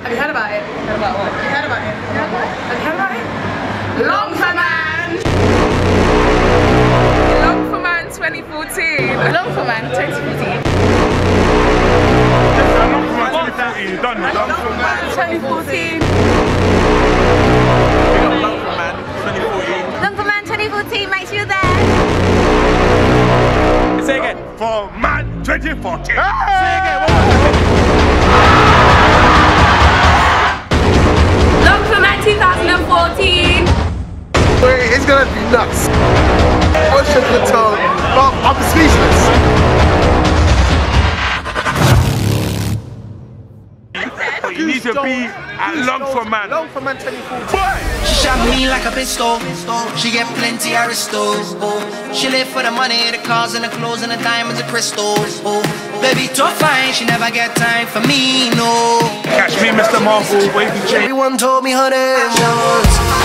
Have you heard about it? Heard about what? Have you heard about it? Have you heard about it? Long for man! Long for Man 2014. Long for man 2014. Long Done. Done. 2014. Long for Man 2014, make sure you're there. Say again. For man 2014. Say Long gonna be nuts. What's your good tone? Oh, I'm speechless. You need to be at long for man. Long for man 2014. She shot me like a pistol. She get plenty of ristos. She live for the money, the cars and the clothes and the diamonds and crystals. Baby, tough fine, she never get time for me, no. Catch me, Mr. Marvel, wavy chain. Everyone told me her name was.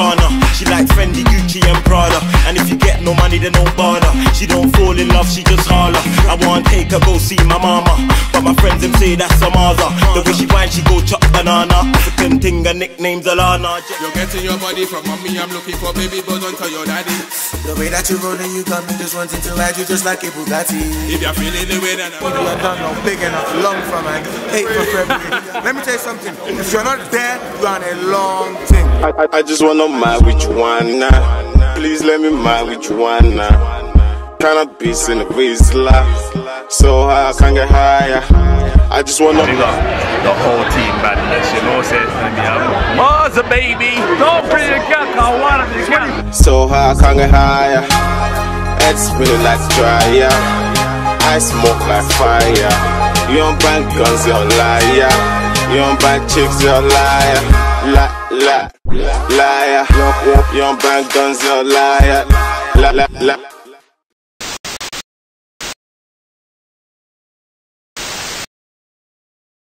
Ghana. She like Fendi, Gucci and Prada. No money, then don't bother. She don't fall in love, she just holler. I wanna take her go see my mama, but my friends them say that's a mother. The way she whine, she go chop banana. African thing, her nickname's Alana. You're getting your body from mommy. I'm looking for baby, but don't tell your daddy. The way that you rollin', you got me just wanting to ride you just like a Bugatti. If you're feeling the way that I'm. You're done now, big enough, long for man. Eight for February. Let me tell you something. If you're not there, you're on a long thing. I, I, I just wanna mind with you one now. Please let me mind with you one now. Cannot be in the life. So I can't get higher. I just wanna Big up the whole team Madness, you know, say it's gonna be a baby. Don't bring the cat, I want the cat. so high I can't get higher. Head spinning like dryer. I smoke like fire. You don't buy guns, you're a liar. You don't buy chicks, you're a liar. La liar. You don't buy guns, you're liar. La la la.